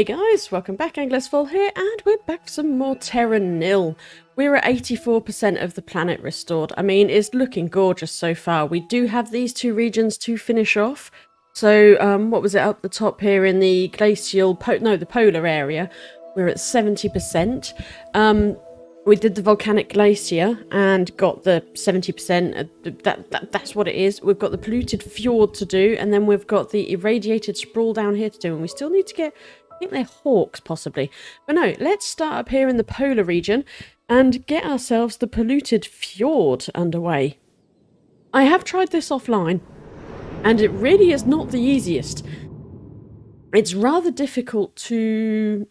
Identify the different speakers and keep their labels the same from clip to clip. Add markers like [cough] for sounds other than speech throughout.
Speaker 1: Hey guys, welcome back, Anglaisefolle here, and we're back for some more Terra Nil. We're at 84% of the planet restored. I mean, it's looking gorgeous so far. We do have these two regions to finish off. So, um, what was it up the top here in the glacial, no, the polar area? We're at 70%. Um, we did the volcanic glacier and got the 70%. That, that, that's what it is. We've got the polluted fjord to do, and then we've got the irradiated sprawl down here to do, and we still need to get think they're hawks, possibly. But no, let's start up here in the polar region and get ourselves the polluted fjord underway. I have tried this offline, and it really is not the easiest. It's rather difficult to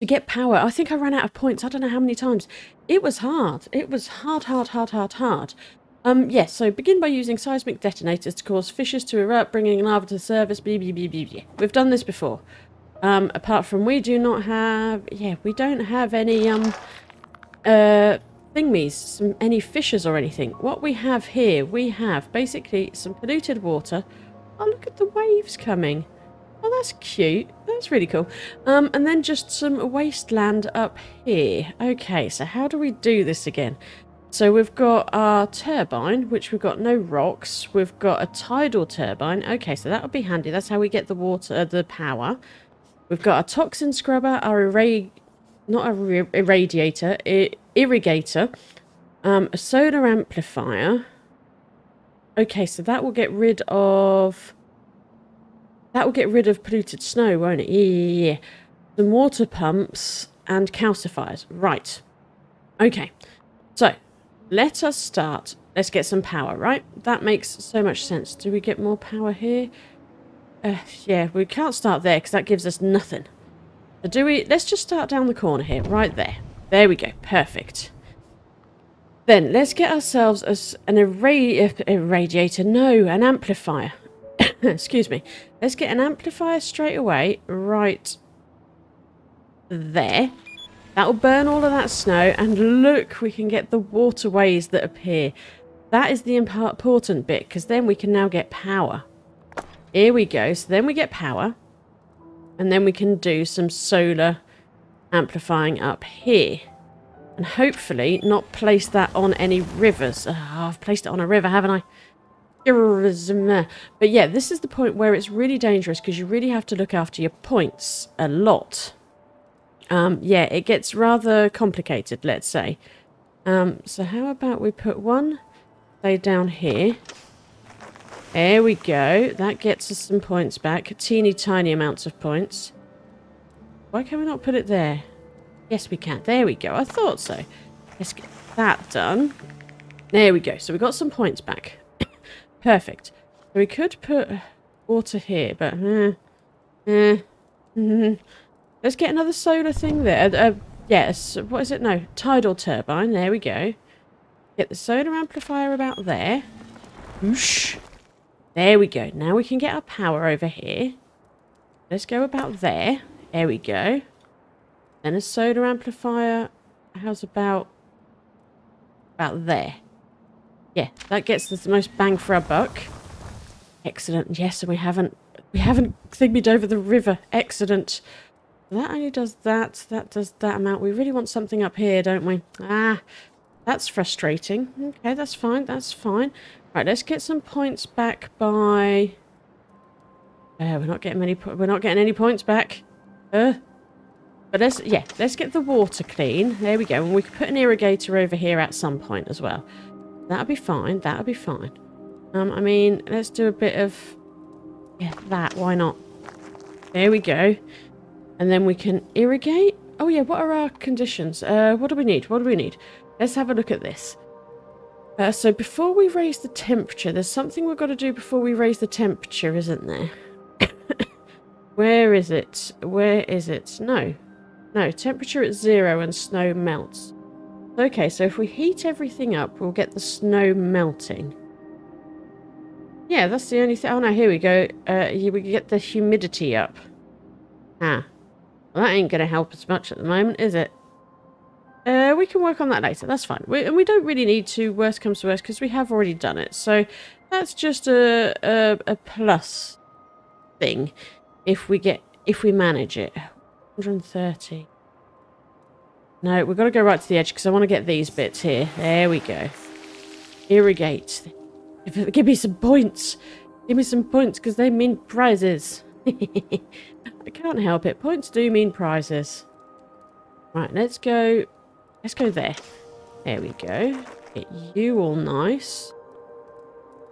Speaker 1: to get power. I think I ran out of points. I don't know how many times. It was hard. It was hard, hard, hard, hard, hard. Um, yes, so begin by using seismic detonators to cause fissures to erupt, bringing lava to the surface, blah, blah, blah, blah, blah. We've done this before. Um, apart from we do not have, yeah, we don't have any, um, uh, thingies, some, any fissures or anything. What we have here, we have basically some polluted water. Oh, look at the waves coming. Oh, that's cute. That's really cool. Um, and then just some wasteland up here. Okay, so how do we do this again? So we've got our turbine, which we've got no rocks. We've got a tidal turbine. Okay, so that'll be handy. That's how we get the water, uh, the power. We've got a toxin scrubber, our irra not a irradiator, irrigator, um, a solar amplifier. Okay, so that will get rid of... That will get rid of polluted snow, won't it? Yeah, yeah, yeah. Some water pumps and calcifiers. Right. Okay. So, let us start. Let's get some power, right? That makes so much sense. Do we get more power here? Uh, yeah, we can't start there because that gives us nothing. So do we... Let's just start down the corner here, right there. There we go. Perfect. Then let's get ourselves as an irra irradiator. No, an amplifier. [coughs] Excuse me. Let's get an amplifier straight away. Right there. That'll burn all of that snow. And look, we can get the waterways that appear. That is the important bit because then we can now get power. Here we go. So then we get power. And then we can do some solar amplifying up here. And hopefully not place that on any rivers. Oh, I've placed it on a river, haven't I? But yeah, this is the point where it's really dangerous because you really have to look after your points a lot. Um, yeah, it gets rather complicated, let's say. Um, so how about we put one, say, down here. There we go. That gets us some points back. Teeny tiny amounts of points. Why can we not put it there? Yes, we can. There we go. I thought so. Let's get that done. There we go. So we got some points back. [coughs] Perfect. So we could put water here, but... Uh, mm, [laughs] let's get another solar thing there. Uh, uh, yes. What is it? No. Tidal turbine. There we go. Get the solar amplifier about there. Whoosh. There we go. Now we can get our power over here. Let's go about there. There we go. Then a solar amplifier. How's about... About there. Yeah, that gets us the most bang for our buck. Excellent. Yes, and we haven't... We haven't thingied over the river. Excellent. That only does that. That does that amount. We really want something up here, don't we? Ah, that's frustrating. Okay, that's fine. That's fine. Right, let's get some points back by... Uh, we're not getting many. We're not getting any points back. Uh, but let's yeah, let's get the water clean. There we go. And we can put an irrigator over here at some point as well. That'll be fine. That'll be fine. Um, I mean, let's do a bit of yeah, that. Why not? There we go. And then we can irrigate. Oh yeah, what are our conditions? Uh, what do we need? What do we need? Let's have a look at this. Uh, so before we raise the temperature, there's something we've got to do before we raise the temperature, isn't there? [coughs] Where is it? Where is it? No. No, temperature at zero and snow melts. Okay, so if we heat everything up, we'll get the snow melting. Yeah, that's the only thing. Oh no, here we go. Uh, we get the humidity up. Ah. Well, that ain't going to help us much at the moment, is it? Uh, we can work on that later. That's fine. We, and we don't really need to, worst comes to worst, because we have already done it. So that's just a, a, a plus thing if we get if we manage it. 130. No, we've got to go right to the edge because I want to get these bits here. There we go. Irrigate. Give, give me some points. Give me some points because they mean prizes. [laughs] I can't help it. Points do mean prizes. Right, let's go. Let's go there. There we go. Get you all nice.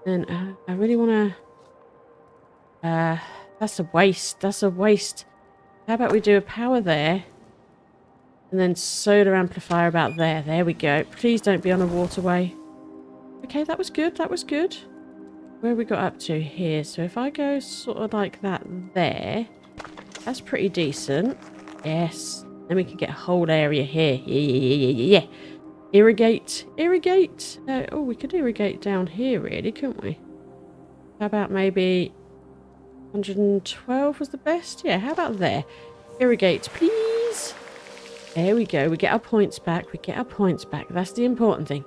Speaker 1: And uh, I really want to... Uh, that's a waste. That's a waste. How about we do a power there? And then solar amplifier about there. There we go. Please don't be on a waterway. Okay, that was good. That was good. Where we got up to here? So if I go sort of like that there, that's pretty decent. Yes. Then we can get a whole area here. Yeah, yeah, yeah, yeah, yeah. Irrigate. Irrigate. Uh, oh, we could irrigate down here, really, couldn't we? How about maybe 112 was the best? Yeah, how about there? Irrigate, please. There we go. We get our points back. We get our points back. That's the important thing.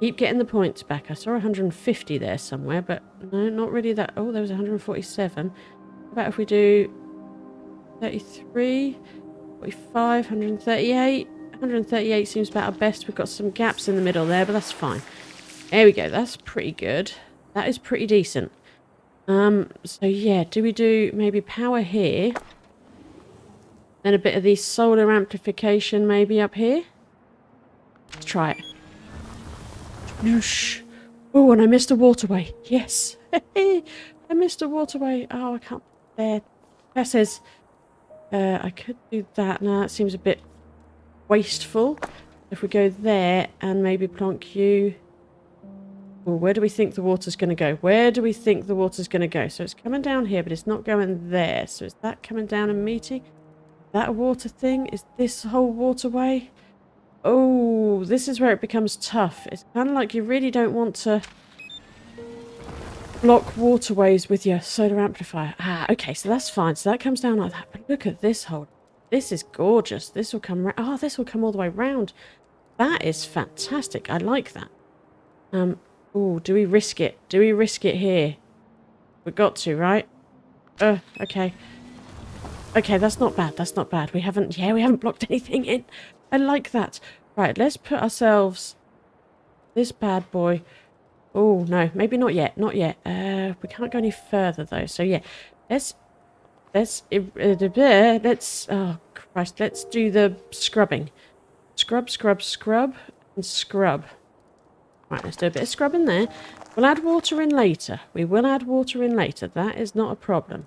Speaker 1: Keep getting the points back. I saw 150 there somewhere, but no, not really that. Oh, there was 147. How about if we do 33, 45, 138? 138 seems about our best. We've got some gaps in the middle there, but that's fine. There we go. That's pretty good. That is pretty decent. Um, so yeah, do we do maybe power here? Then a bit of the solar amplification maybe up here? Let's try it. Noosh. Oh, and I missed a waterway. Yes. [laughs] I missed a waterway. Oh, I can't. There. That says. Uh, I could do that. Now that seems a bit wasteful. If we go there and maybe plonk you well, where do we think the water's going to go? Where do we think the water's going to go? So it's coming down here, but it's not going there. So is that coming down and meeting? That water thing? Is this whole waterway? Oh, this is where it becomes tough. It's kind of like you really don't want to block waterways with your solar amplifier. Ah, okay, so that's fine. So that comes down like that. But look at this hole. This is gorgeous. This will come... Oh, this will come all the way round. That is fantastic. I like that. Um, Oh, do we risk it? Do we risk it here? We've got to, right? Uh, okay. Okay, that's not bad. That's not bad. We haven't... Yeah, we haven't blocked [laughs] anything in. I like that. Right, let's put ourselves... This bad boy... Oh, no. Maybe not yet. Not yet. Uh, we can't go any further, though. So, yeah. Let's... Let's... Uh, let's... Oh, Christ. Let's do the scrubbing. Scrub, scrub, scrub, and scrub. Right, let's do a bit of scrubbing there. We'll add water in later. We will add water in later. That is not a problem.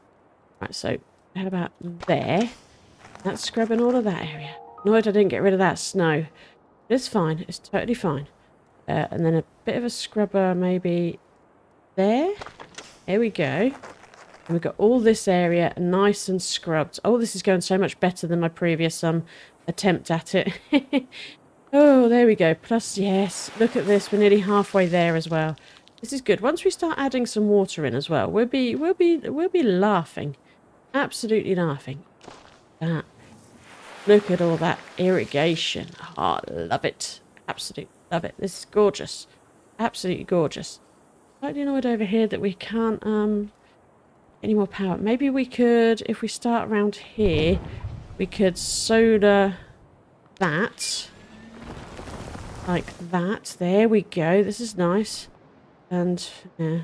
Speaker 1: Right, so how about there? That's scrubbing all of that area. Annoyed I didn't get rid of that snow. It's fine. It's totally fine. Uh, and then a bit of a scrubber maybe there. There we go. And we've got all this area nice and scrubbed. Oh, this is going so much better than my previous um attempt at it. [laughs] Oh, there we go. Plus, yes, look at this. We're nearly halfway there as well. This is good. Once we start adding some water in as well, we'll be we'll be we'll be laughing. Absolutely laughing. That. Look at all that irrigation. Oh, love it. Absolutely love it. This is gorgeous. Absolutely gorgeous. Slightly annoyed over here that we can't um any more power. Maybe we could, if we start around here, we could solar that like that. There we go. This is nice. And, yeah.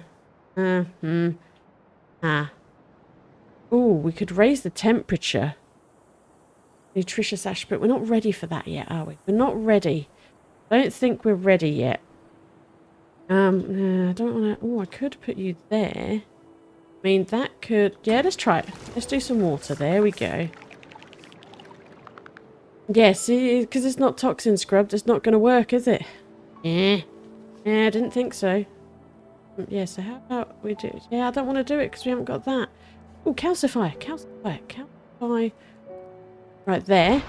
Speaker 1: Uh. Ah. Oh, we could raise the temperature. Nutritious ash, but we're not ready for that yet, are we? We're not ready. I don't think we're ready yet. Um, I don't want to... Oh, I could put you there. I mean, that could... Yeah, let's try it. Let's do some water. There we go. Yes, because it's not toxin scrubbed, it's not going to work, is it? Yeah. Yeah, I didn't think so. Mm, yeah, so how about we do? Yeah, I don't want to do it because we haven't got that. Oh, calcify, calcify, calcify. Right there.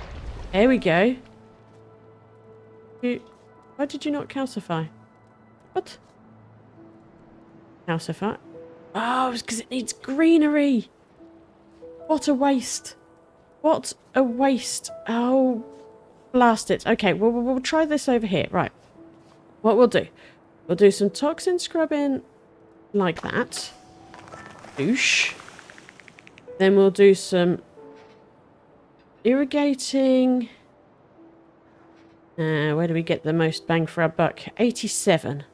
Speaker 1: There we go. You, why did you not calcify? What? Calcify? Oh, it's because it needs greenery. What a waste. What a waste. Oh, blast it. Okay, well, we'll try this over here. Right. What we'll do. We'll do some toxin scrubbing like that. Douche. Then we'll do some irrigating. Uh, where do we get the most bang for our buck? 87.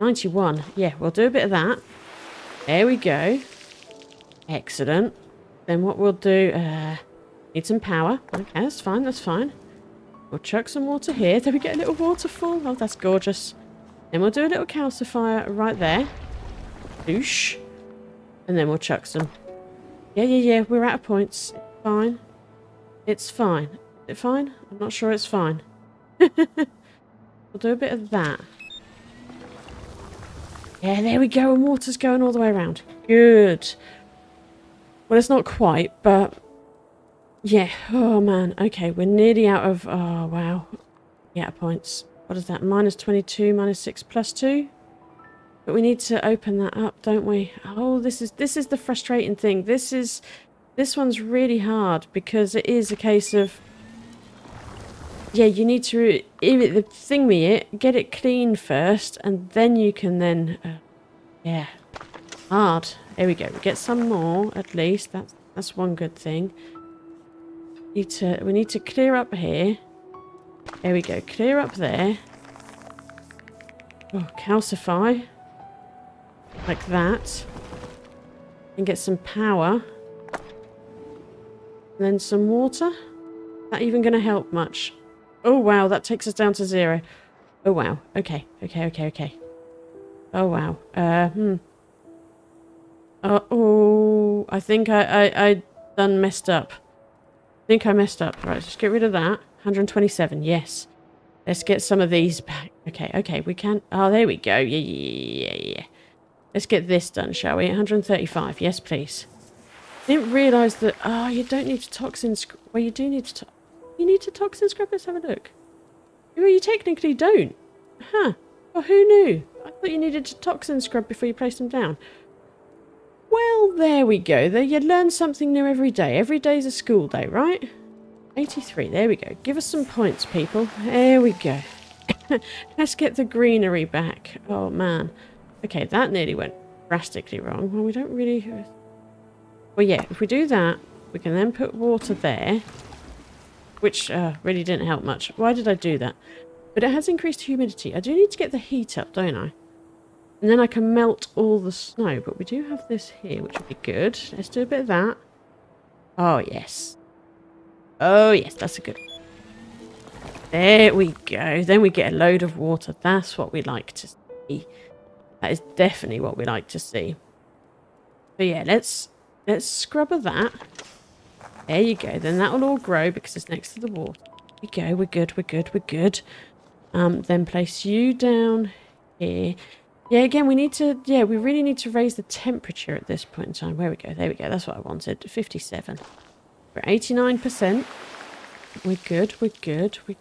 Speaker 1: 91. Yeah, we'll do a bit of that. There we go. Excellent. Then what we'll do... Uh, need some power. Okay, that's fine, that's fine. We'll chuck some water here. [laughs] Then we get a little waterfall. Oh, that's gorgeous. Then we'll do a little calcifier right there. Douche. And then we'll chuck some. Yeah, yeah, yeah. We're out of points. Fine. It's fine. Is it fine? I'm not sure it's fine. [laughs] we'll do a bit of that. Yeah, there we go. And water's going all the way around. Good. Well, it's not quite, but... Yeah. Oh, man. Okay, we're nearly out of... Oh, wow. Yeah, points. What is that? Minus 22, minus 6, plus 2? But we need to open that up, don't we? Oh, this is this is the frustrating thing. This is this one's really hard because it is a case of yeah, you need to the thing me it, get it clean first, and then you can then uh, yeah, hard. There we go. We get some more at least. That's that's one good thing. Need to we need to clear up here. There we go. Clear up there. Oh, calcify. Like that. And get some power. And then some water. That even going to help much? Oh, wow. That takes us down to zero. Oh, wow. Okay. Okay, okay, okay. Oh, wow. Uh, hmm. Uh, oh, I think I, I, I done messed up. I think I messed up. Right, let's get rid of that. 127, yes. Let's get some of these back. Okay, okay, we can... Oh, there we go. Yeah, yeah, yeah, yeah. Let's get this done, shall we? 135. Yes, please. Didn't realise that... Oh, you don't need to toxin... Well, you do need to... You need to toxin scrub? Let's have a look. Well, you technically don't. Huh. Well, who knew? I thought you needed to toxin scrub before you place them down. Well, there we go. There, you learn something new every day. Every day's a school day, right? 83. There we go. Give us some points, people. There we go. [coughs] Let's get the greenery back. Oh, man. Okay, that nearly went drastically wrong. Well, we don't really... Well, yeah, if we do that, we can then put water there, which uh, really didn't help much. Why did I do that? But it has increased humidity. I do need to get the heat up, don't I? And then I can melt all the snow. But we do have this here, which would be good. Let's do a bit of that. Oh, yes. Oh, yes, that's a good There we go. Then we get a load of water. That's what we like to see. That is definitely what we like to see. So yeah, let's let's scrubber that. There you go. Then that will all grow because it's next to the water. we go. We're good. We're good. We're good. Um, then place you down here. Yeah, again, we need to, yeah, we really need to raise the temperature at this point in time. Where we go? There we go. That's what I wanted. 57. We're 89%. We're good. We're good. We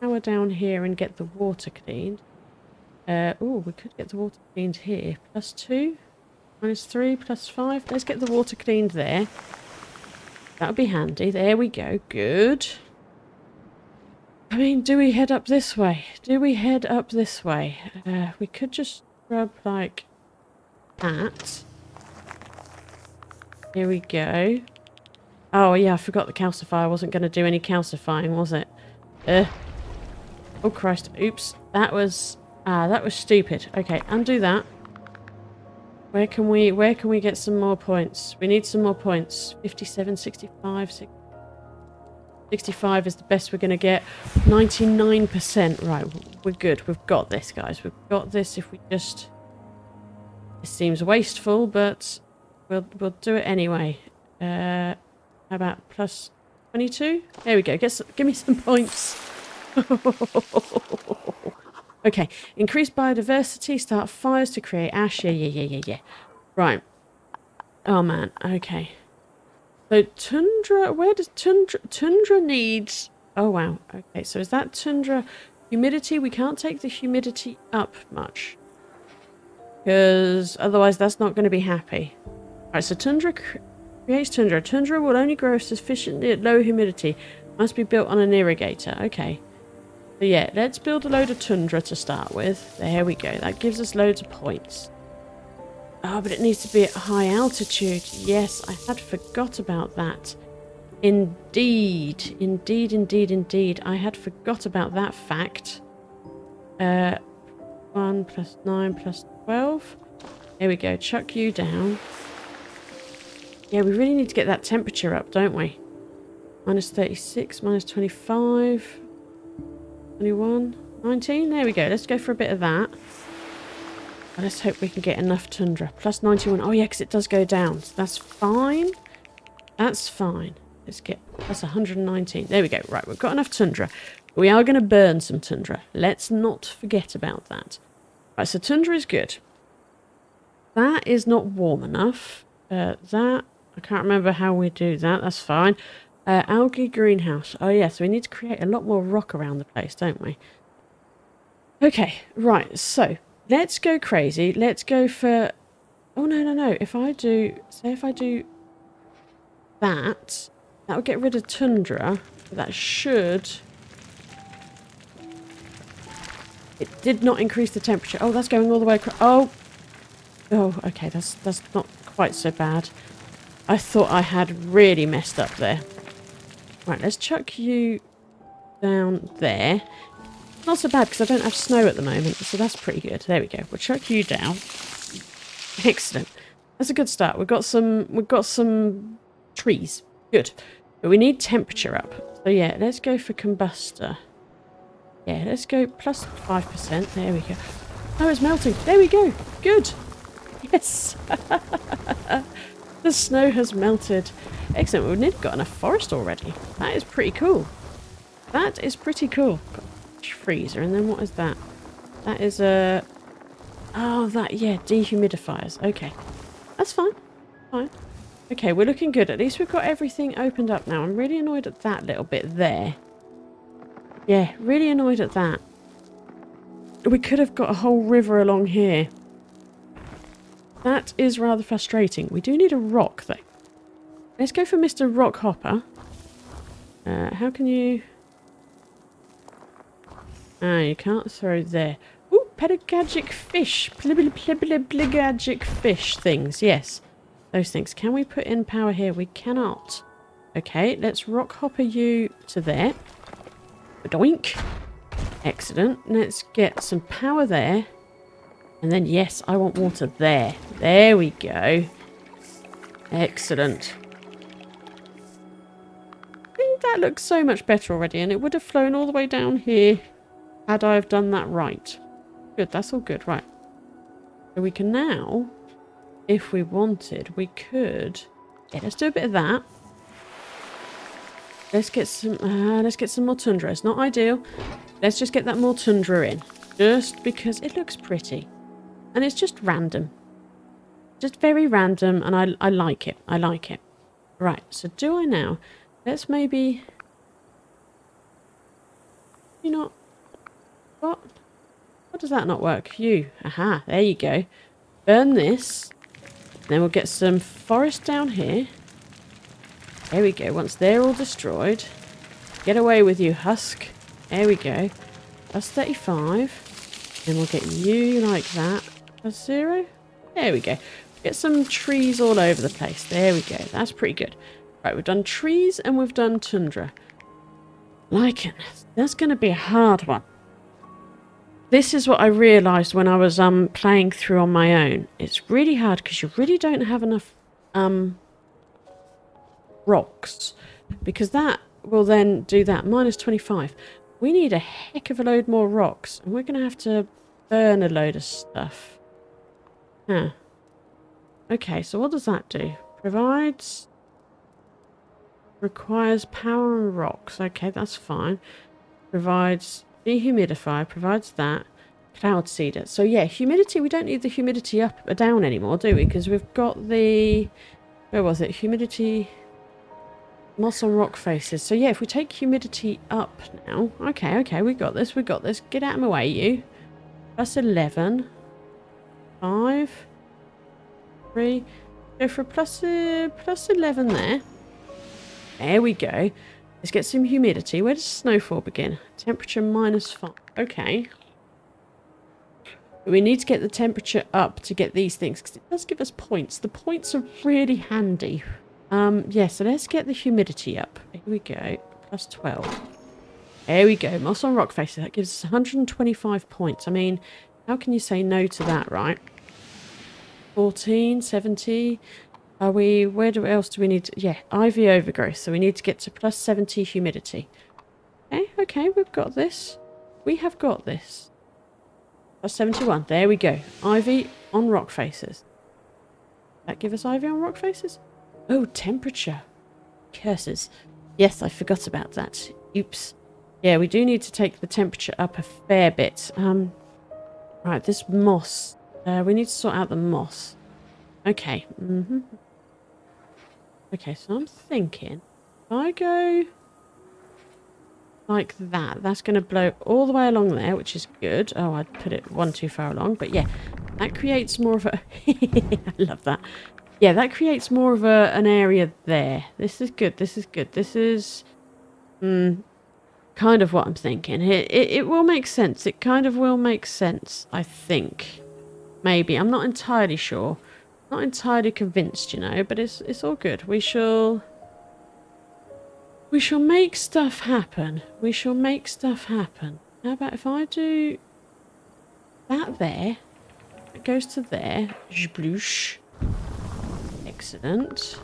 Speaker 1: power down here and get the water cleaned. Uh, oh, we could get the water cleaned here. Plus two, minus three, plus five. Let's get the water cleaned there. That would be handy. There we go. Good. I mean, do we head up this way? Do we head up this way? Uh, we could just scrub like that. Here we go. Oh, yeah, I forgot the calcifier wasn't going to do any calcifying, was it? Uh. Oh, Christ. Oops. That was Ah, that was stupid. Okay, undo that. Where can we where can we get some more points? We need some more points. 57, 65, 65 is the best we're going to get. 99%. Right, we're good. We've got this, guys. We've got this if we just... It seems wasteful, but we'll, we'll do it anyway. Uh, how about plus 22? There we go. Get some, give me some points. [laughs] Okay, increase biodiversity, start fires to create ash. Yeah, yeah, yeah, yeah, yeah. Right. Oh, man. Okay. So tundra, where does tundra, tundra needs... Oh, wow. Okay, so is that tundra humidity? We can't take the humidity up much. Because otherwise that's not going to be happy. Alright, so tundra creates tundra. Tundra will only grow sufficiently at low humidity. Must be built on an irrigator. Okay. So yeah, let's build a load of tundra to start with. There we go. That gives us loads of points. Oh, but it needs to be at high altitude. Yes, I had forgot about that. Indeed. Indeed, indeed, indeed. I had forgot about that fact. Uh, 1 plus 9 plus 12. Here we go. Chuck you down. Yeah, we really need to get that temperature up, don't we? Minus 36, minus 25, 21, 19. There we go. Let's go for a bit of that. let's hope we can get enough tundra. Plus 91. Oh, yeah, because it does go down. So that's fine. That's fine. Let's get plus 119. There we go. Right, we've got enough tundra. We are going to burn some tundra. Let's not forget about that. Right, so tundra is good. That is not warm enough. Uh, that, I can't remember how we do that. That's fine. Uh, algae greenhouse. Oh, yes, we need to create a lot more rock around the place, don't we? Okay, right, so let's go crazy. Let's go for... Oh, no, no, no. If I do... Say if I do that, that will get rid of tundra. That should... It did not increase the temperature. Oh, that's going all the way across. Oh! Oh, okay, that's, that's not quite so bad. I thought I had really messed up there. Right, let's chuck you down there. Not so bad because I don't have snow at the moment, so that's pretty good. There we go. We'll chuck you down. Excellent. That's a good start. We've got some we've got some trees. Good. But we need temperature up. So yeah, let's go for combustor. Yeah, let's go plus 5%. There we go. Oh, it's melting. There we go. Good. [laughs] Yes. [laughs] the snow has melted. Excellent. We've nearly got enough forest already. That is pretty cool. That is pretty cool. freezer. And then what is that? That is a... Oh, that, yeah, dehumidifiers. Okay. That's fine. Fine. Okay, we're looking good. At least we've got everything opened up now. I'm really annoyed at that little bit there. Yeah, really annoyed at that. We could have got a whole river along here. That is rather frustrating. We do need a rock, though. Let's go for Mr. Rockhopper. Uh, how can you... Ah, you can't throw there. Ooh, pedagogic fish. Pedagogic fish things, yes. Those things. Can we put in power here? We cannot. Okay, let's Rockhopper you to there. Doink. Excellent. Let's get some power there. And then, yes, I want water there. There we go. Excellent. that looks so much better already. And it would have flown all the way down here had I have done that right. Good, that's all good. Right. So we can now, if we wanted, we could... Yeah, let's do a bit of that. Let's get some, uh, let's get some more tundra. It's not ideal. Let's just get that more tundra in. Just because it looks pretty. And it's just random. Just very random, and I, I like it. I like it. Right, so do I now? Let's maybe... You know... What? What does that not work? You. Aha, there you go. Burn this. Then we'll get some forest down here. There we go. Once they're all destroyed. Get away with you, husk. There we go. That's 35. Then we'll get you like that. That's zero. There we go. Get some trees all over the place. There we go. That's pretty good. Right, we've done trees and we've done tundra. Lichen. That's going to be a hard one. This is what I realised when I was um playing through on my own. It's really hard because you really don't have enough um rocks because that will then do that. Minus 25. We need a heck of a load more rocks and we're going to have to burn a load of stuff. Huh. Okay, so what does that do? Provides... Requires power and rocks. Okay, that's fine. Provides dehumidifier. Provides that. Cloud seeder. So yeah, humidity. We don't need the humidity up or down anymore, do we? Because we've got the... Where was it? Humidity... Moss on rock faces. So yeah, if we take humidity up now. Okay, okay, we got this, we got this. Get out of my way, you. Plus 11. Five, three, go for a plus, uh, plus 11 there. There we go. Let's get some humidity. Where does snowfall begin? Temperature minus 5. Okay. We need to get the temperature up to get these things because it does give us points. The points are really handy. Um, yeah, so let's get the humidity up. Here we go. Plus 12. There we go. Moss on rock faces. That gives us 125 points. I mean, how can you say no to that, right? 14, 70. Are we... Where do, else do we need to... Yeah, ivy overgrowth. So we need to get to plus 70 humidity. Okay, okay, we've got this. We have got this. Plus 71. There we go. Ivy on rock faces. That give us ivy on rock faces? Oh, temperature. Curses. Yes, I forgot about that. Oops. Yeah, we do need to take the temperature up a fair bit. Um, right, this moss. Uh, we need to sort out the moss. Okay. Mm -hmm. Okay, so I'm thinking, if I go like that, that's going to blow all the way along there, which is good. Oh, I put it one too far along, but yeah, that creates more of a... [laughs] I love that. Yeah, that creates more of a an area there. This is good. This is good. This is mm, kind of what I'm thinking. It, it, it will make sense. It kind of will make sense, I think. Maybe. I'm not entirely sure. Not entirely convinced, you know, but it's it's all good. We shall we shall make stuff happen. We shall make stuff happen. How about if I do that there? It goes to there. Zbloosh. Excellent.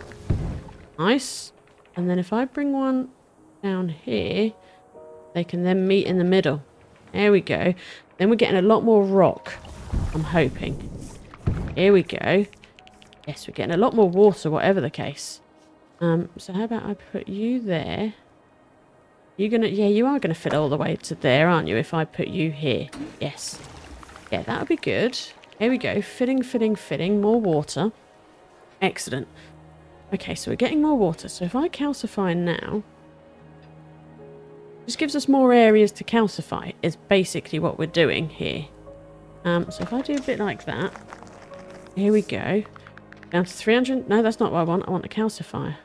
Speaker 1: Nice. And then if I bring one down here, they can then meet in the middle. There we go. Then we're getting a lot more rock. I'm hoping. Here we go. Yes, we're getting a lot more water, whatever the case. Um, so how about I put you there? You're gonna, yeah, you are gonna fit all the way to there, aren't you? If I put you here. Yes. Yeah, that would be good. Here we go. Fitting, fitting, fitting. More water. Excellent. Okay, so we're getting more water. So if I calcify now, this gives us more areas to calcify, is basically what we're doing here. Um, so if I do a bit like that, here we go. Down to 300. No, that's not what I want. I want a calcifier.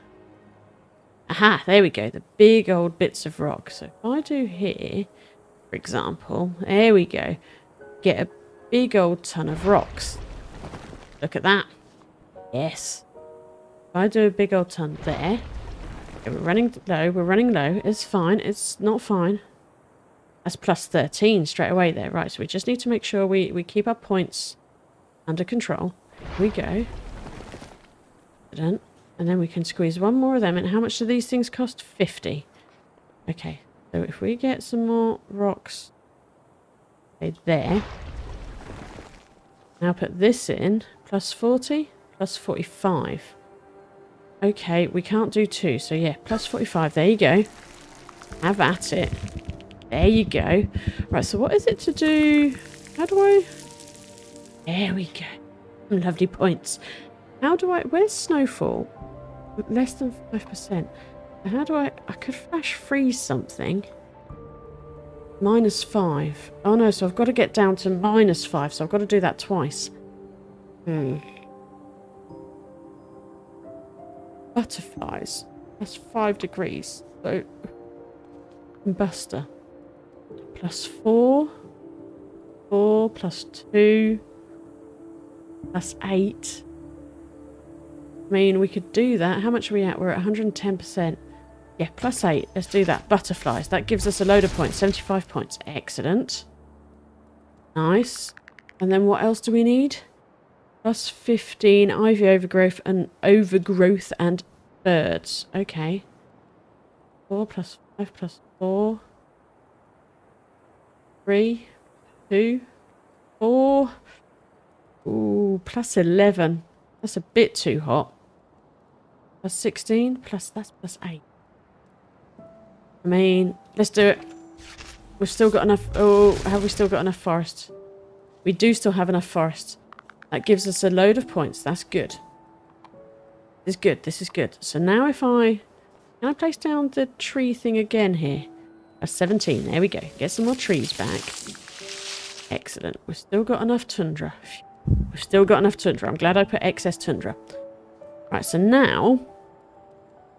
Speaker 1: Aha, there we go. The big old bits of rock. So if I do here, for example, there we go. Get a big old ton of rocks. Look at that. Yes. If I do a big old ton there. Okay, we're running low. We're running low. It's fine. It's not fine. That's plus 13 straight away there. Right, so we just need to make sure we, we keep our points under control. Here we go. And then we can squeeze one more of them. And how much do these things cost? 50. Okay, so if we get some more rocks okay, there. Now put this in. Plus 40. Plus 45. Okay, we can't do two. So yeah, plus 45. There you go. Have at it. There you go. Right, so what is it to do? How do I... There we go. Some lovely points. How do I... Where's snowfall? Less than 5%. How do I... I could flash freeze something. Minus 5. Oh no, so I've got to get down to minus 5. So I've got to do that twice. Hmm. Butterflies. That's 5 degrees. So... Buster. Plus 4. 4 plus 2. Plus 8. I mean, we could do that. How much are we at? We're at 110%. Yeah, plus 8. Let's do that. Butterflies. That gives us a load of points. 75 points. Excellent. Nice. And then what else do we need? Plus 15 ivy overgrowth and overgrowth and birds. Okay. 4 plus 5 plus 4. 3. 2. 4. Ooh, plus 11. That's a bit too hot. Plus 16, plus that's plus 8. I mean, let's do it. We've still got enough... Oh, have we still got enough forest? We do still have enough forest. That gives us a load of points. That's good. This is good. This is good. So now if I... Can I place down the tree thing again here? That's 17. There we go. Get some more trees back. Excellent. We've still got enough tundra. We've still got enough tundra. I'm glad I put excess tundra. Right, so now...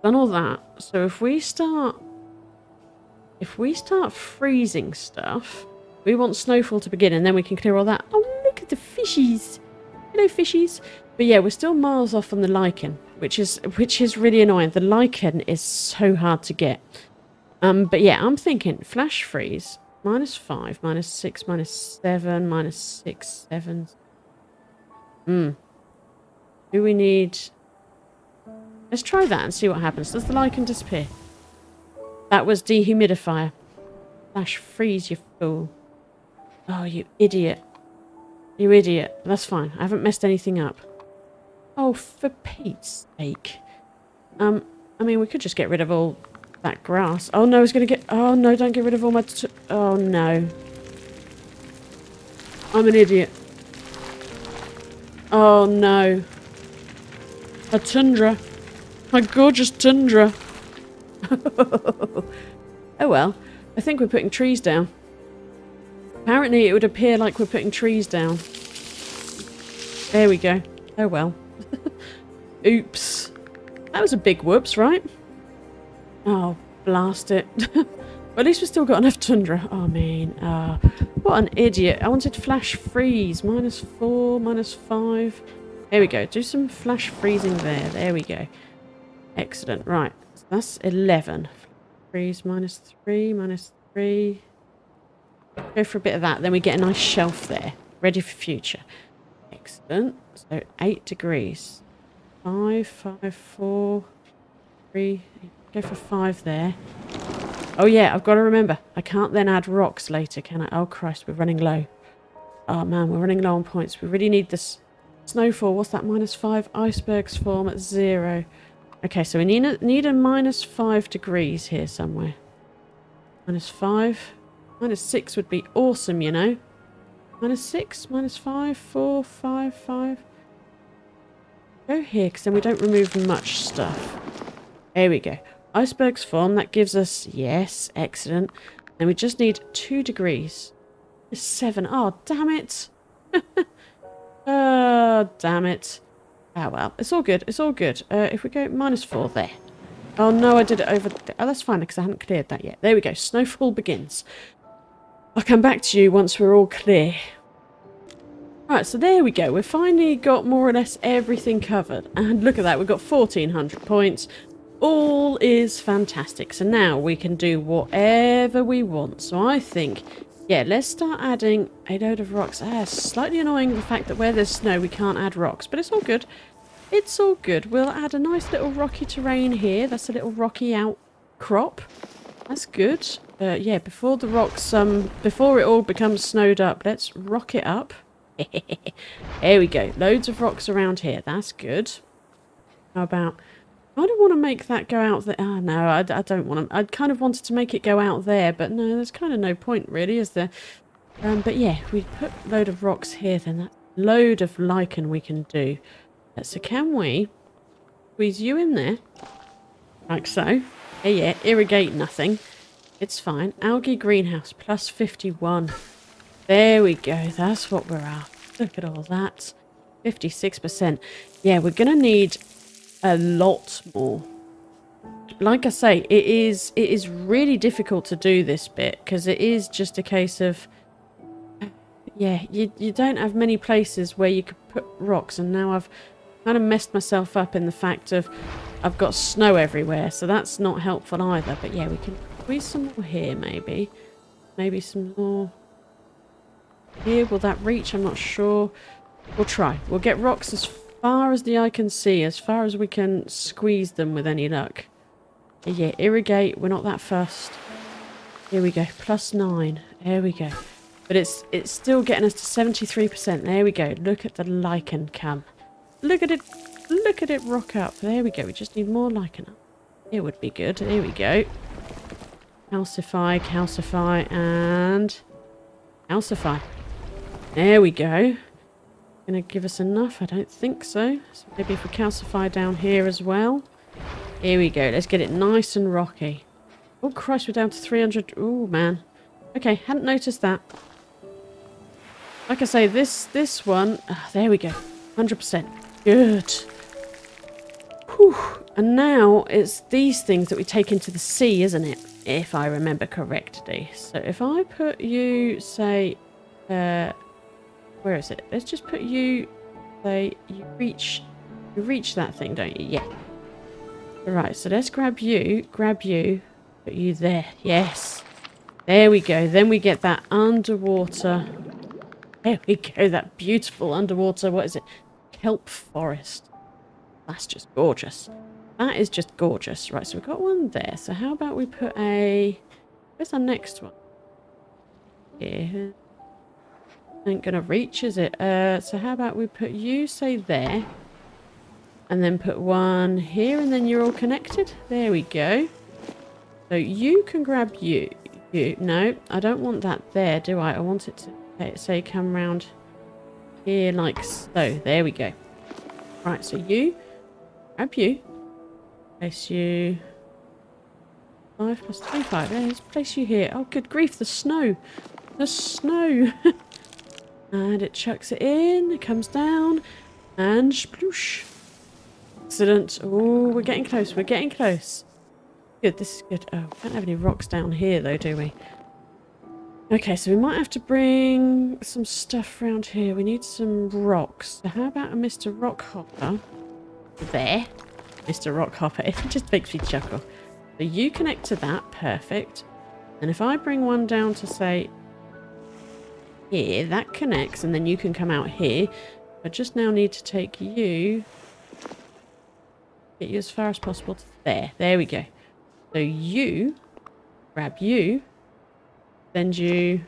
Speaker 1: Done all that. So if we start... If we start freezing stuff... We want snowfall to begin and then we can clear all that. Oh, look at the fishies. Hello, fishies. But yeah, we're still miles off from the lichen. which is which is really annoying. The lichen is so hard to get. Um, but yeah, I'm thinking flash freeze minus five, minus six, minus seven, minus six, seven. Hmm. Do we need? Let's try that and see what happens. Does the lichen disappear? That was dehumidifier. Flash freeze, you fool. Oh, you idiot. You idiot. That's fine. I haven't messed anything up. Oh, for Pete's sake. Um, I mean, we could just get rid of all that grass. Oh, no, it's going to get... Oh, no, don't get rid of all my... oh, no. I'm an idiot. Oh, no. A tundra. My gorgeous tundra. [laughs] oh, well. I think we're putting trees down. Apparently, it would appear like we're putting trees down. There we go. Oh, well. [laughs] Oops. That was a big whoops, right? Oh, blast it. [laughs] at least we've still got enough tundra. Oh, man. Uh, what an idiot. I wanted flash freeze. Minus four, minus five. There we go. Do some flash freezing there. There we go. Excellent. Right. So that's 11. Freeze minus three, minus three. Go for a bit of that. Then we get a nice shelf there. Ready for future. Excellent. So eight degrees. Five, five, four, three. Go for five there. Oh yeah, I've got to remember. I can't then add rocks later, can I? Oh Christ, we're running low. Oh man, we're running low on points. We really need this snowfall. What's that? Minus five. Icebergs form at zero. Okay, so we need a, need a minus five degrees here somewhere. Minus five. Minus six would be awesome, you know. Minus six, minus five, four, five, five. Go here, because then we don't remove much stuff. There we go. Icebergs form, that gives us, yes, excellent. And we just need two degrees. Seven. Oh, damn it. [laughs] oh, damn it. Ah, well, it's all good. It's all good. Uh, if we go minus four there. Oh, no, I did it over... Oh, that's fine, because I haven't cleared that yet. There we go. Snowfall begins. I'll come back to you once we're all clear. Right, so there we go. We've finally got more or less everything covered. And look at that, we've got 1,400 points. All is fantastic. So now we can do whatever we want. So I think, yeah, let's start adding a load of rocks. Ah, slightly annoying the fact that where there's snow we can't add rocks. But it's all good. It's all good. We'll add a nice little rocky terrain here. That's a little rocky outcrop. That's good. Uh, yeah, before the rocks, um, before it all becomes snowed up, let's rock it up. [laughs] there we go. Loads of rocks around here. That's good. How about... I don't want to make that go out there. Ah, oh, no, I, I don't want to. I kind of wanted to make it go out there, but no, there's kind of no point, really, is there? Um, but yeah, we put a load of rocks here, then that load of lichen we can do. Uh, so can we squeeze you in there? Like so. Yeah, yeah, irrigate nothing. It's fine. Algae greenhouse, plus 51. There we go. That's what we're after. Look at all that. 56%. Yeah, we're going to need a lot more. Like I say, it is it is really difficult to do this bit because it is just a case of yeah, you you don't have many places where you could put rocks and now I've kind of messed myself up in the fact of I've got snow everywhere, so that's not helpful either. But yeah, we can Squeeze some more here, maybe. Maybe some more here. Will that reach? I'm not sure. We'll try. We'll get rocks as far as the eye can see, as far as we can squeeze them with any luck. Yeah, irrigate. We're not that fast. Here we go. Plus nine. There we go. But it's it's still getting us to 73%. There we go. Look at the lichen cam. Look at it. Look at it rock up. There we go. We just need more lichen up. It would be good. Here we go. Calcify, calcify, and calcify. There we go. Gonna give us enough? I don't think so. So maybe if we calcify down here as well. Here we go. Let's get it nice and rocky. Oh Christ, we're down to 300. Oh man. Okay, hadn't noticed that. Like I say, this this one. Oh, there we go. 100%. Good. Whew. And now it's these things that we take into the sea, isn't it? If I remember correctly. So if I put you, say, uh, where is it? Let's just put you, say, you reach You reach that thing, don't you? Yeah. Alright, so let's grab you, grab you, put you there. Yes. There we go. Then we get that underwater... There we go, that beautiful underwater, what is it? Kelp forest. That's just gorgeous. That is just gorgeous. Right, so we've got one there. So how about we put a... Where's our next one? Here. Ain't gonna reach, is it? Uh, so how about we put you, say, there. And then put one here, and then you're all connected. There we go. So you can grab you. You. No, I don't want that there, do I? I want it to, say, come round here like so. There we go. Right, so you, grab you. Place you... 5 plus 25. Yeah, let's place you here. Oh, good grief, the snow. The snow. [laughs] and it chucks it in. It comes down. And sploosh. Excellent. Oh, we're getting close. We're getting close. Good, this is good. Oh, we don't have any rocks down here, though, do we? Okay, so we might have to bring some stuff around here. We need some rocks. So how about a Mr. Rockhopper? There. Mr. Rockhopper. It just makes me chuckle. So you connect to that. Perfect. And if I bring one down to, say, here, that connects, and then you can come out here. I just now need to take you... Get you as far as possible to there. There we go. So you, grab you, send you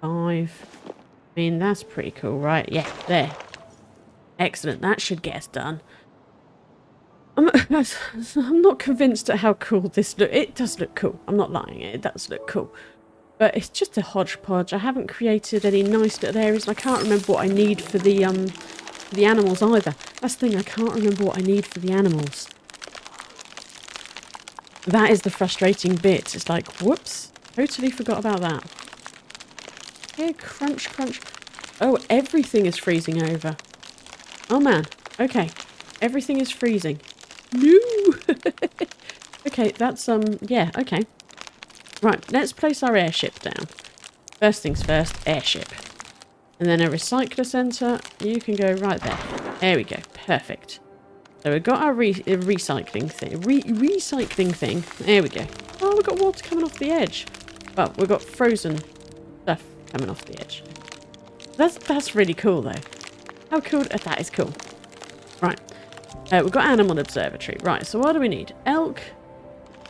Speaker 1: five. I mean, that's pretty cool, right? Yeah, there. Excellent. That should get us done. I'm, I'm not convinced at how cool this look. It does look cool. I'm not lying. It does look cool. But it's just a hodgepodge. I haven't created any nice little areas. I can't remember what I need for the um the animals either. That's the thing. I can't remember what I need for the animals. That is the frustrating bit. It's like, whoops, totally forgot about that. Here, crunch, crunch. Oh, everything is freezing over. Oh man, okay. Everything is freezing. No! [laughs] okay, that's, um, yeah, okay. Right, let's place our airship down. First things first, airship. And then a recycler centre. You can go right there. There we go. Perfect. So we've got our re recycling thing. Re recycling thing. There we go. Oh, we've got water coming off the edge. Well, we've got frozen stuff coming off the edge. That's that's really cool, though. How cool... Uh, that is cool. Right. Uh, we've got animal observatory. Right, so what do we need? Elk.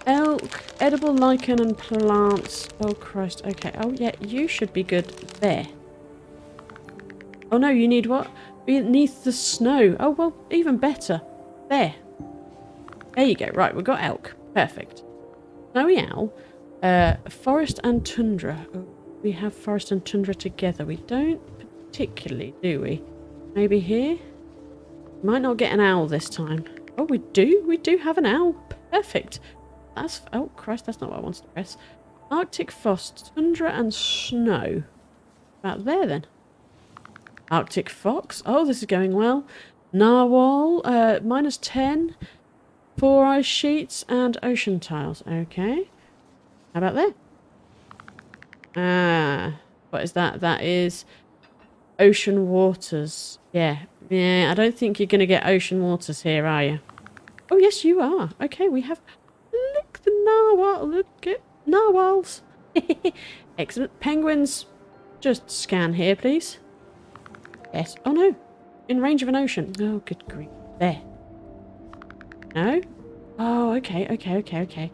Speaker 1: Elk. Edible lichen and plants. Oh, Christ. Okay. Oh, yeah, you should be good there. Oh, no, you need what? Beneath the snow. Oh, well, even better. There. There you go. Right, we've got elk. Perfect. Snowy owl. Uh, forest and tundra. Oh, we have forest and tundra together. We don't particularly, do we? Maybe here? Might not get an owl this time. Oh, we do? We do have an owl. Perfect. That's... Oh, Christ, that's not what I wanted to press. Arctic fox, tundra and snow. About there, then. Arctic fox. Oh, this is going well. Narwhal, uh, minus 10. Four ice sheets and ocean tiles. Okay. How about there? Ah, what is that? That is ocean waters. Yeah, yeah. I don't think you're going to get ocean waters here, are you? Oh, yes, you are. Okay, we have... Look, the narwhal. Look at narwhals. [laughs] Excellent. Penguins. Just scan here, please. Yes. Oh, no. In range of an ocean. Oh, good grief. There. No? Oh, okay, okay, okay, okay.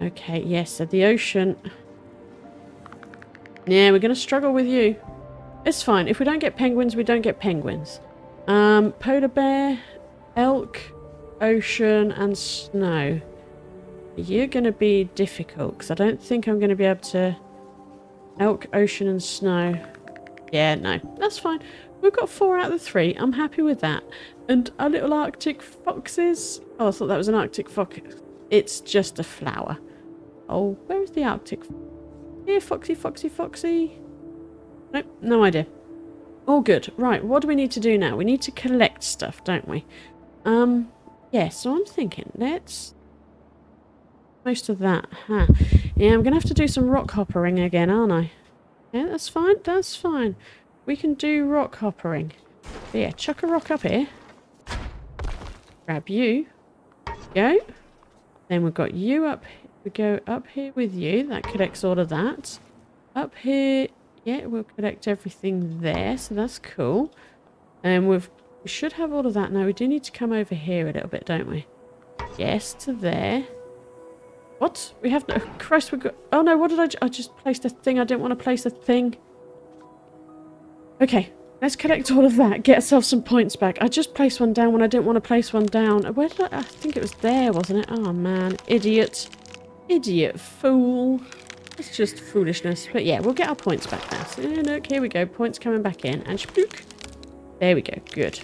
Speaker 1: Okay, yes, so the ocean... Yeah, we're going to struggle with you. It's fine. If we don't get penguins, we don't get penguins. Um, polar bear, elk, ocean, and snow. You're going to be difficult, because I don't think I'm going to be able to... Elk, ocean, and snow. Yeah, no. That's fine. We've got four out of the three. I'm happy with that. And our little Arctic foxes. Oh, I thought that was an Arctic fox. It's just a flower. Oh, where is the Arctic? Here, Foxy, Foxy, Foxy. Nope, no idea. All good. Right, what do we need to do now? We need to collect stuff, don't we? Um, yeah, so I'm thinking, let's... Most of that, huh? Yeah, I'm going to have to do some rock hoppering again, aren't I? Yeah, that's fine, that's fine. We can do rock hoppering. But yeah, chuck a rock up here. grab you. Go. Then we've got you up. We go up here with you. That collects all of that. Up here, yeah, we'll collect everything there. So that's cool. And we've we should have all of that now. We do need to come over here a little bit, don't we? Yes, to there. What? We have no... [laughs] Christ, we got... Oh no, what did I... I just placed a thing. I didn't want to place a thing. Okay, let's collect all of that. Get ourselves some points back. I just placed one down when I didn't want to place one down. Where did I... I think it was there, wasn't it? Oh man, idiot. Idiot fool. It's just foolishness. But yeah, we'll get our points back now. So look, here we go. Points coming back in. And splook. There we go. Good.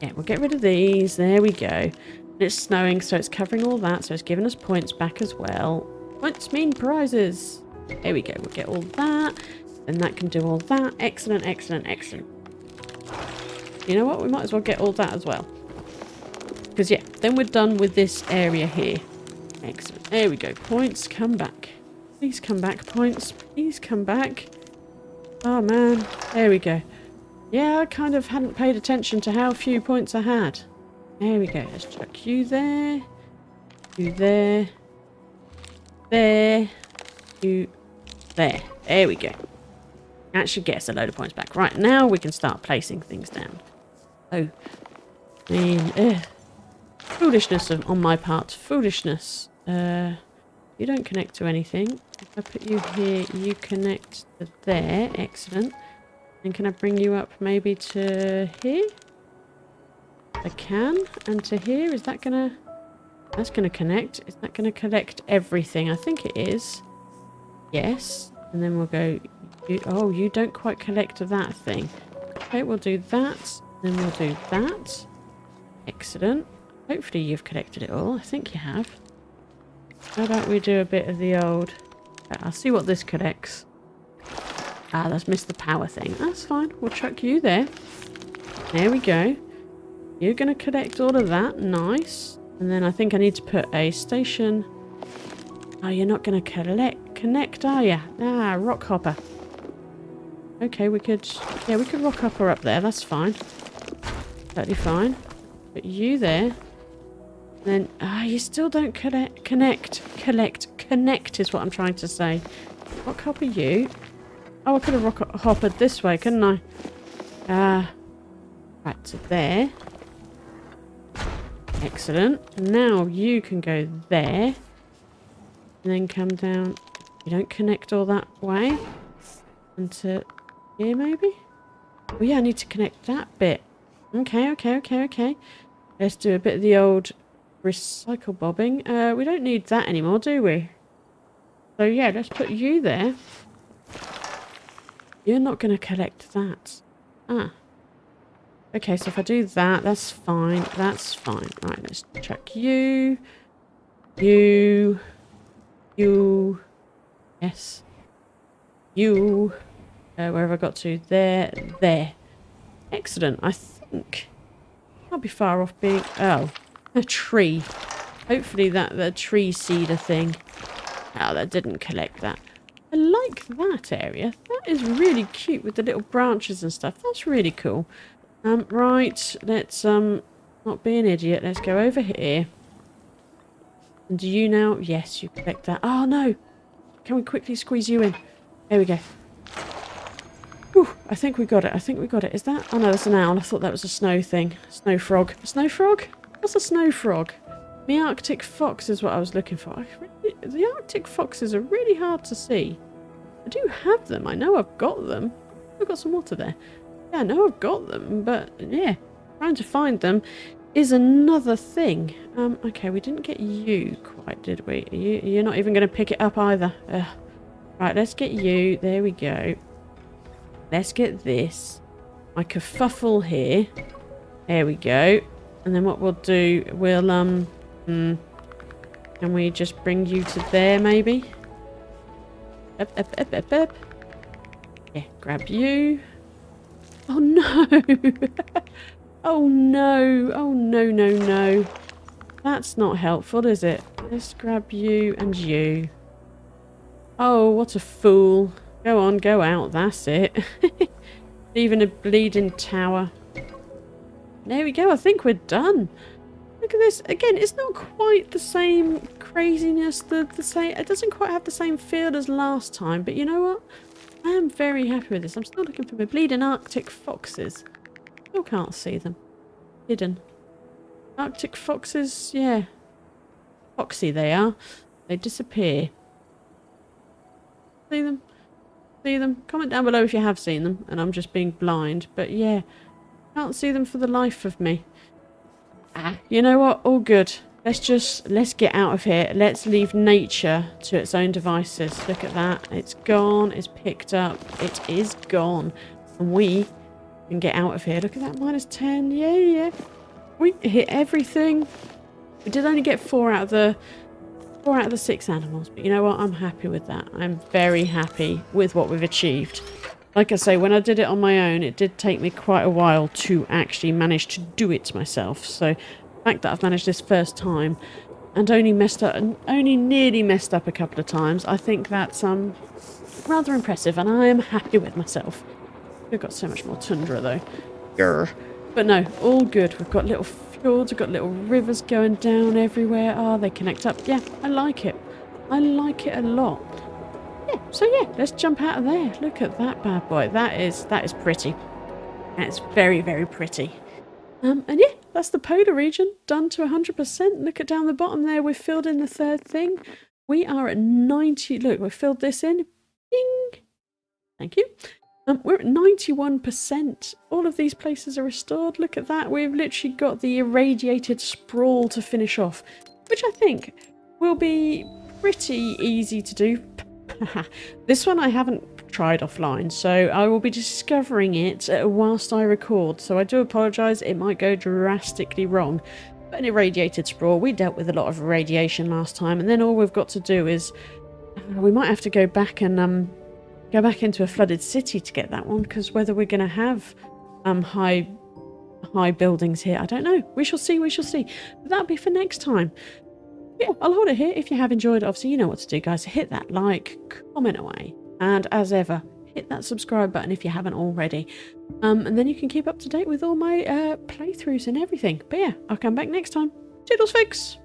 Speaker 1: Yeah, we'll get rid of these. There we go. And it's snowing, so it's covering all that. So it's giving us points back as well. Points mean prizes. There we go. We'll get all that. And that can do all that. Excellent, excellent, excellent. You know what? We might as well get all that as well. Because, yeah, then we're done with this area here. Excellent. There we go. Points, come back. Please come back, points. Please come back. Oh, man. There we go. Yeah, I kind of hadn't paid attention to how few points I had. There we go. Let's chuck you there. You there. There. You there. There we go. That should get us a load of points back. Right, now we can start placing things down. Oh. I mean, ugh. Foolishness on my part. Foolishness. Uh, you don't connect to anything. If I put you here, you connect to there. Excellent. And can I bring you up maybe to here? I can. And to here, is that going to... That's going to connect. Is that going to collect everything? I think it is. Yes. And then we'll go... You, oh, you don't quite collect that thing. Okay, we'll do that. Then we'll do that. Excellent. Hopefully you've collected it all. I think you have. How about we do a bit of the old... I'll see what this collects. Ah, that's missed the power thing. That's fine. We'll chuck you there. There we go. You're going to collect all of that. Nice. And then I think I need to put a station... Oh, you're not going to collect, connect, are you? Ah, rock hopper. Okay, we could... Yeah, we could rock hopper up there. That's fine. Totally fine. Put you there. Then, ah, you still don't connect, connect, collect, connect is what I'm trying to say. Rock hopper you. Oh, I could have rock hoppered this way, couldn't I? Ah. Uh, right, to there. Excellent. Now you can go there. And then come down. You don't connect all that way. Into here, maybe? Oh, yeah, I need to connect that bit. Okay, okay, okay, okay. Let's do a bit of the old recycle bobbing. Uh, we don't need that anymore, do we? So, yeah, let's put you there. You're not going to collect that. Ah. Okay, so if I do that, that's fine. That's fine. Right, let's check you. You. You. Yes. You. Uh, where have I got to? There. There. Excellent. I think I'll be far off being... Oh. A tree. Hopefully that the tree seeder thing. Oh, that didn't collect that. I like that area. That is really cute with the little branches and stuff. That's really cool. Um, right, let's um not be an idiot. Let's go over here. And do you now? Yes, you collect that. Oh no! Can we quickly squeeze you in? There we go. Whew, I think we got it. I think we got it. Is that? Oh no, that's an owl. I thought that was a snow thing. Snow frog. Snow frog? What's a snow frog? The Arctic fox is what I was looking for. Really, the Arctic foxes are really hard to see. I do have them. I know I've got them. I've got some water there. Yeah, I know I've got them, but yeah, trying to find them is another thing. Um, okay, we didn't get you quite, did we? You, you're not even going to pick it up either. Ugh. Right, let's get you. There we go. Let's get this. My kerfuffle here. There we go. And then what we'll do, we'll, um, hmm, can we just bring you to there, maybe? Up, up, up, up, up. Yeah, grab you. Oh no! [laughs] oh no! Oh no, no, no. That's not helpful, is it? Let's grab you and you. Oh, what a fool. Go on, go out, that's it. [laughs] Even a bleeding tower. There we go, I think we're done. Look at this. Again, it's not quite the same craziness, the, the same... It doesn't quite have the same feel as last time, but you know what? I am very happy with this. I'm still looking for my bleeding Arctic foxes. Still can't see them. Hidden. Arctic foxes, yeah. Foxy they are. They disappear. See them? See them? Comment down below if you have seen them and I'm just being blind. But yeah, can't see them for the life of me. Ah, you know what? All good. Let's just, let's get out of here. Let's leave nature to its own devices. Look at that. It's gone. It's picked up. It is gone. And we can get out of here. Look at that. Minus 10. Yeah, yeah. We hit everything. We did only get four out of the four out of the six animals. But you know what? I'm happy with that. I'm very happy with what we've achieved. Like I say, when I did it on my own, it did take me quite a while to actually manage to do it myself. So the fact that I've managed this first time and only messed up and only nearly messed up a couple of times, I think that's um rather impressive and I am happy with myself. We've got so much more tundra though. Grr. But no, all good. We've got little fjords, we've got little rivers going down everywhere. Ah, oh, they connect up. Yeah, I like it. I like it a lot yeah, so yeah, let's jump out of there. Look at that bad boy. That is that is pretty. That's very, very pretty. Um, and yeah, that's the polar region done to 100%. Look at down the bottom there. We've filled in the third thing. We are at 90. Look, we've filled this in. Bing. Thank you. Um, we're at 91%. All of these places are restored. Look at that. We've literally got the irradiated sprawl to finish off, which I think will be pretty easy to do [laughs] this one I haven't tried offline, so I will be discovering it whilst I record, so I do apologise, it might go drastically wrong. But an irradiated sprawl, we dealt with a lot of radiation last time, and then all we've got to do is... Uh, we might have to go back and um, go back into a flooded city to get that one, because whether we're going to have um, high high buildings here, I don't know. We shall see, we shall see. But that'll be for next time yeah, I'll hold it here. If you have enjoyed, obviously, you know what to do, guys. Hit that like, comment away, and as ever, hit that subscribe button if you haven't already. Um, and then you can keep up to date with all my uh, playthroughs and everything. But yeah, I'll come back next time. Toodles, folks!